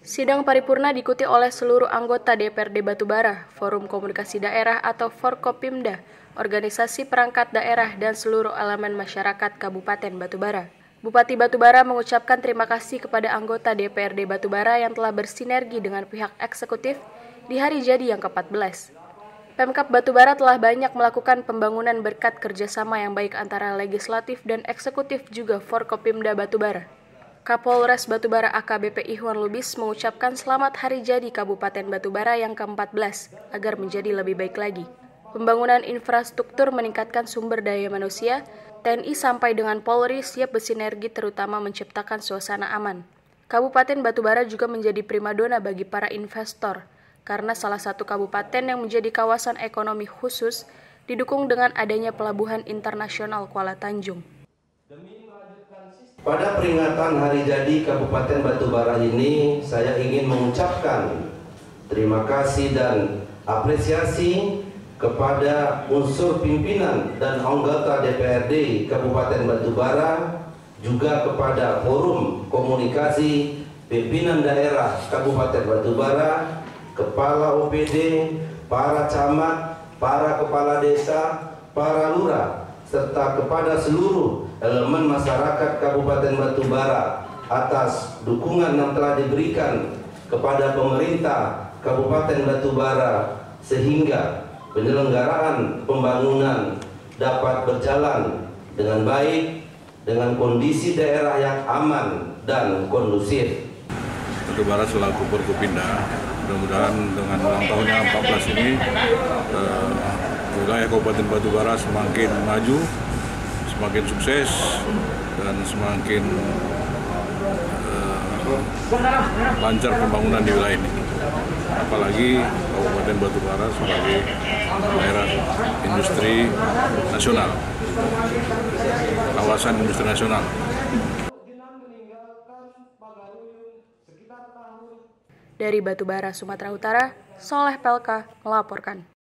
Sidang paripurna diikuti oleh seluruh anggota DPRD Batubara, Forum Komunikasi Daerah atau Forkopimda, organisasi perangkat daerah, dan seluruh elemen masyarakat Kabupaten Batubara. Bupati Batubara mengucapkan terima kasih kepada anggota DPRD Batubara yang telah bersinergi dengan pihak eksekutif di hari jadi yang ke-14. Pemkap Batubara telah banyak melakukan pembangunan berkat kerjasama yang baik antara legislatif dan eksekutif juga Forkopimda Batubara. Kapolres Batubara AKBP Ihwan Lubis mengucapkan selamat hari jadi Kabupaten Batubara yang ke-14 agar menjadi lebih baik lagi. Pembangunan infrastruktur meningkatkan sumber daya manusia, TNI sampai dengan Polri siap bersinergi terutama menciptakan suasana aman. Kabupaten Batubara juga menjadi primadona bagi para investor, karena salah satu kabupaten yang menjadi kawasan ekonomi khusus didukung dengan adanya pelabuhan internasional Kuala Tanjung. Pada peringatan hari jadi Kabupaten Batubara ini, saya ingin mengucapkan terima kasih dan apresiasi kepada unsur pimpinan dan anggota DPRD Kabupaten Batubara, juga kepada Forum Komunikasi Pimpinan Daerah Kabupaten Batubara, Kepala OPD, para camat, para kepala desa, para lurah, serta kepada seluruh elemen masyarakat Kabupaten Batubara atas dukungan yang telah diberikan kepada pemerintah Kabupaten Batubara sehingga penyelenggaraan pembangunan dapat berjalan dengan baik dengan kondisi daerah yang aman dan kondusif. Batubara selaku Forkopimda mudah-mudahan dengan ulang tahunnya 14 ini eh, wilayah Kabupaten Batubara semakin maju semakin sukses dan semakin uh, lancar pembangunan di wilayah ini. Apalagi Kabupaten Batubara sebagai daerah industri nasional, kawasan industri nasional. Dari Batubara, Sumatera Utara, Soleh Pelka melaporkan.